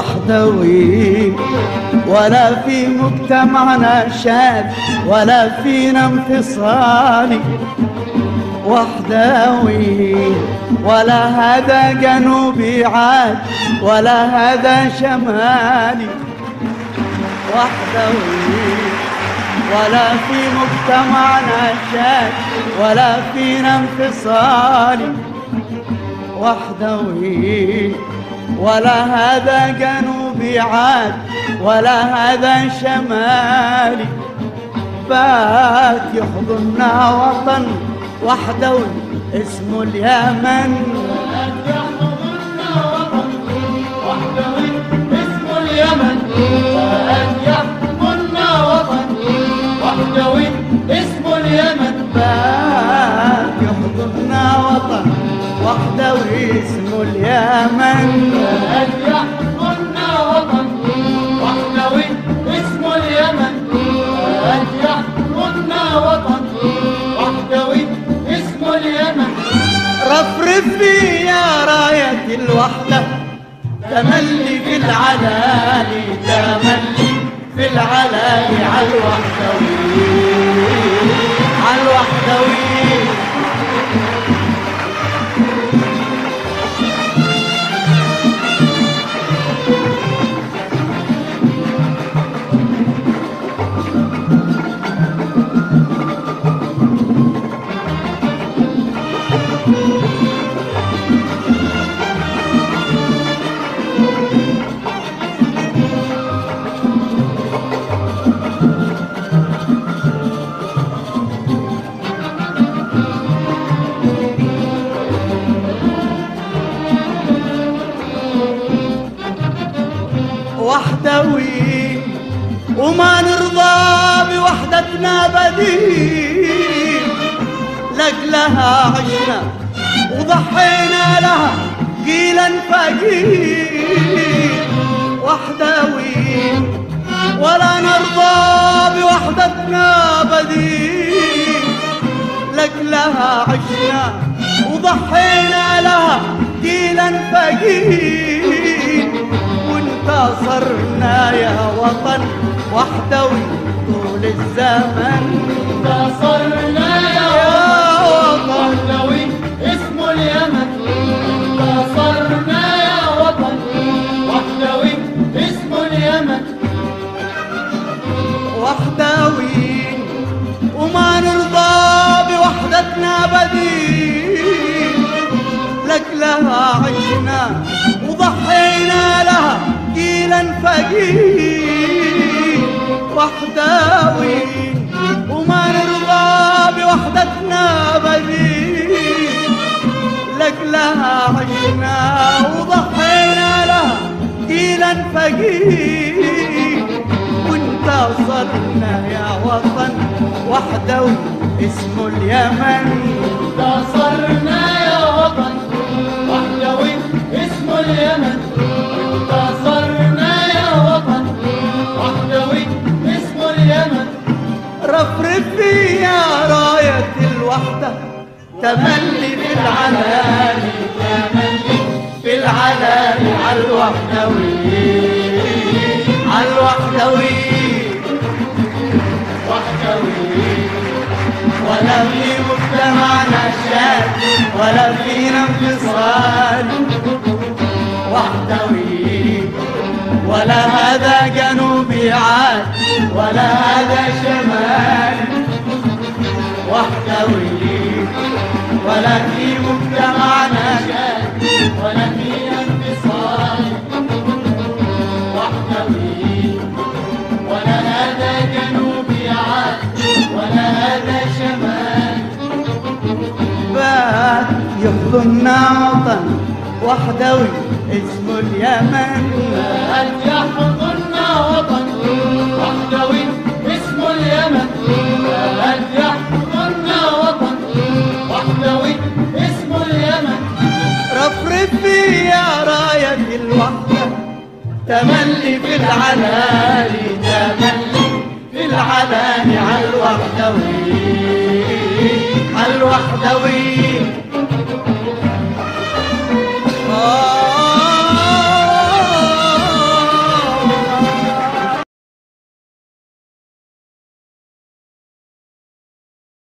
وحدوي ولا في مجتمعنا شاد ولا فينا انفصالي وحدوي ولا هذا جنوبي عاد ولا هذا شمالي. وحدوي ولا في مجتمعنا شاد ولا فينا انفصالي وحدوي ولا هذا جنوبي عاد ولا هذا شمالي. فات يحضننا وطن وحدوي اسمه اليمن. وحدوي اسمه اليمن فأن يحكمنا وطن وحدوي اسمه اليمن فأن يحكمنا وطن وحدوي اسمه اليمن رفرف يا راية الوحدة تملي في العلالي تملي في العلالي على الوحدوي على الوحدوي وحدوي وما نرضى بوحدتنا بديل. لجلها عشنا وضحينا لها جيلا فجيل وحدوي ولا نرضى بوحدتنا بديل. لجلها عشنا وضحينا لها جيلا فجيل وانتصرنا يا وطن وحدوي طول الزمن. انتصرنا يا وطن وحدوي اسمه اليمن. انتصرنا يا وطن وحدوي اسمه اليمن. وحدوي وما نرضى بوحدتنا بديل لك لها عشنا وضحينا لها جيلا فجيل وحدوي وما نرضى بوحدتنا بديل لك لها عشنا وضحينا لها جيلا فجيل. وانتصرنا يا وطن وحدوي اسمه اليمن. انتصرنا تملي في العلالي تملي في العلالي على الوحدوي على الوحدوي وحدوي ولا في مجتمعنا شاد ولا فينا انفصال وحدوي ولا هذا جنوبي عاد ولا هذا شمال. وحدوي ولا في مجتمعنا شاد ولا فينا انفصال وحدوي ولا هذا جنوبي عاد ولا هذا شمال. وطن وحدوي اسمه اليمن. أن يحضننا تملي في العلالي تملي في الوحدوي على الوحدوي.